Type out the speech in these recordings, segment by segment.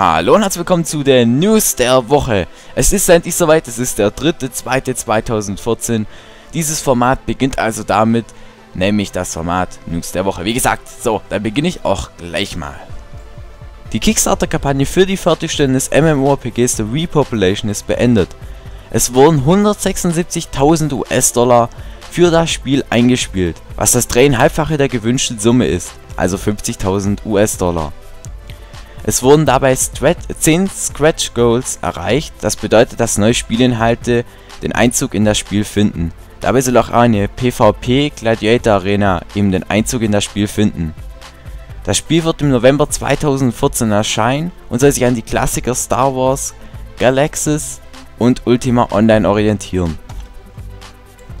Hallo und herzlich willkommen zu der News der Woche. Es ist endlich soweit, es ist der 3.2.2014. Dieses Format beginnt also damit, nämlich das Format News der Woche. Wie gesagt, so, dann beginne ich auch gleich mal. Die Kickstarter-Kampagne für die Fertigstellung des MMORPGs The Repopulation ist beendet. Es wurden 176.000 US-Dollar für das Spiel eingespielt, was das dreieinhalbfache der gewünschten Summe ist, also 50.000 US-Dollar. Es wurden dabei 10 Scratch Goals erreicht, das bedeutet, dass neue Spielinhalte den Einzug in das Spiel finden. Dabei soll auch eine PvP Gladiator Arena eben den Einzug in das Spiel finden. Das Spiel wird im November 2014 erscheinen und soll sich an die Klassiker Star Wars, Galaxis und Ultima Online orientieren.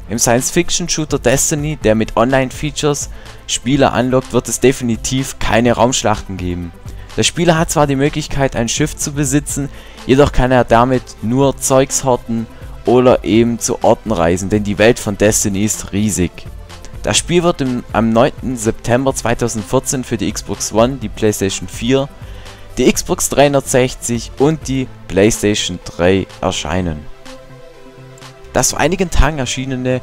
Im Science-Fiction-Shooter Destiny, der mit Online-Features Spieler anlockt, wird es definitiv keine Raumschlachten geben. Der Spieler hat zwar die Möglichkeit ein Schiff zu besitzen, jedoch kann er damit nur Zeugs horten oder eben zu Orten reisen, denn die Welt von Destiny ist riesig. Das Spiel wird im, am 9. September 2014 für die Xbox One, die Playstation 4, die Xbox 360 und die Playstation 3 erscheinen. Das vor einigen Tagen erschienene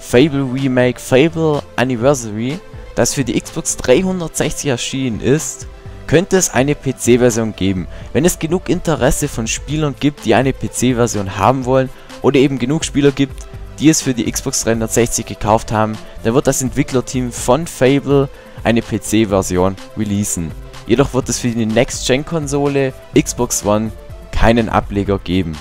Fable Remake Fable Anniversary, das für die Xbox 360 erschienen ist, könnte es eine PC-Version geben. Wenn es genug Interesse von Spielern gibt, die eine PC-Version haben wollen oder eben genug Spieler gibt, die es für die Xbox 360 gekauft haben, dann wird das Entwicklerteam von Fable eine PC-Version releasen. Jedoch wird es für die Next-Gen-Konsole Xbox One keinen Ableger geben.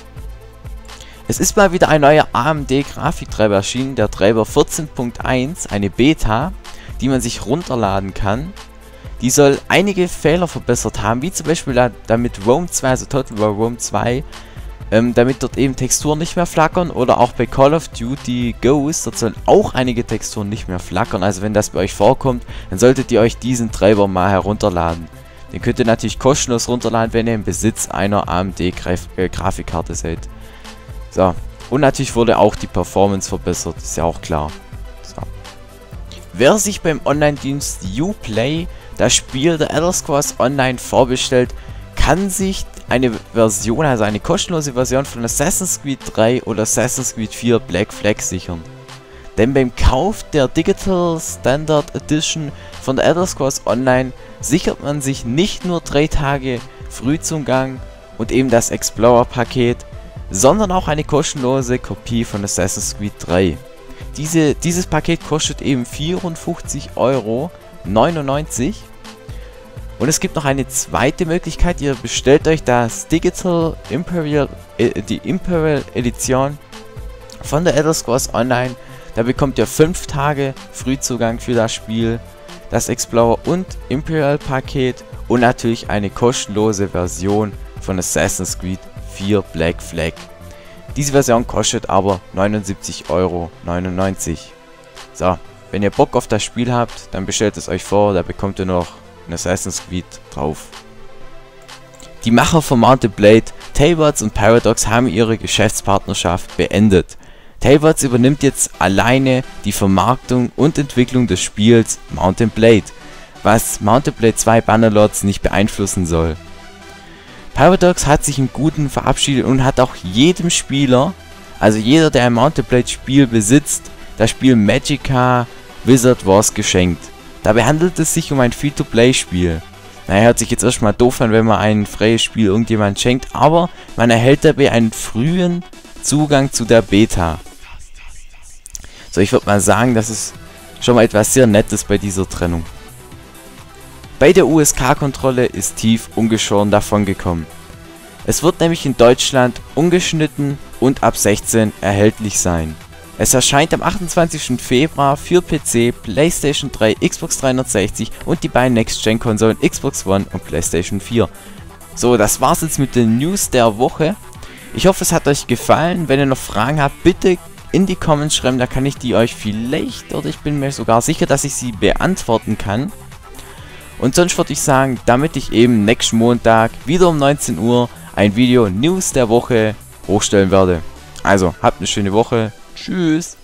Es ist mal wieder ein neuer AMD-Grafiktreiber erschienen, der Treiber 14.1, eine Beta, die man sich runterladen kann die soll einige Fehler verbessert haben, wie zum Beispiel damit Rome 2, also Total War Rome 2, ähm, damit dort eben Texturen nicht mehr flackern oder auch bei Call of Duty Ghost, dort sollen auch einige Texturen nicht mehr flackern. Also wenn das bei euch vorkommt, dann solltet ihr euch diesen Treiber mal herunterladen. Den könnt ihr natürlich kostenlos runterladen, wenn ihr im Besitz einer AMD Graf äh, Grafikkarte seid. So, und natürlich wurde auch die Performance verbessert, ist ja auch klar. Wer sich beim Online-Dienst Uplay das Spiel The Elder Scrolls Online vorbestellt, kann sich eine Version, also eine kostenlose Version von Assassin's Creed 3 oder Assassin's Creed 4 Black Flag sichern. Denn beim Kauf der Digital Standard Edition von The Elder Scrolls Online sichert man sich nicht nur 3 Tage Frühzugang und eben das Explorer Paket, sondern auch eine kostenlose Kopie von Assassin's Creed 3. Diese, dieses Paket kostet eben 54 Euro 99. Und es gibt noch eine zweite Möglichkeit. Ihr bestellt euch das Digital Imperial, äh, die Imperial Edition von der Elder Scrolls Online. Da bekommt ihr 5 Tage Frühzugang für das Spiel, das Explorer und Imperial Paket und natürlich eine kostenlose Version von Assassin's Creed 4 Black Flag. Diese Version kostet aber 79,99 Euro. So, wenn ihr Bock auf das Spiel habt, dann bestellt es euch vor, da bekommt ihr noch ein Assassin's Creed drauf. Die Macher von Mounted Blade, Tailbots und Paradox haben ihre Geschäftspartnerschaft beendet. Tailbots übernimmt jetzt alleine die Vermarktung und Entwicklung des Spiels Mountain Blade, was Mountain Blade 2 Bannerlords nicht beeinflussen soll. Paradox hat sich im Guten verabschiedet und hat auch jedem Spieler, also jeder der ein Mountain Blade Spiel besitzt, das Spiel Magica Wizard Wars geschenkt. Dabei handelt es sich um ein Free-to-Play-Spiel. Naja, hört sich jetzt erstmal doof an, wenn man ein freies Spiel irgendjemand schenkt, aber man erhält dabei einen frühen Zugang zu der Beta. So, ich würde mal sagen, das ist schon mal etwas sehr Nettes bei dieser Trennung. Bei der USK-Kontrolle ist Tief ungeschoren davongekommen. Es wird nämlich in Deutschland ungeschnitten und ab 16 erhältlich sein. Es erscheint am 28. Februar für PC, PlayStation 3, Xbox 360 und die beiden Next-Gen-Konsolen Xbox One und PlayStation 4. So, das war's jetzt mit den News der Woche. Ich hoffe, es hat euch gefallen. Wenn ihr noch Fragen habt, bitte in die Comments schreiben, da kann ich die euch vielleicht, oder ich bin mir sogar sicher, dass ich sie beantworten kann. Und sonst würde ich sagen, damit ich eben nächsten Montag wieder um 19 Uhr ein Video News der Woche hochstellen werde. Also, habt eine schöne Woche. Tschüss.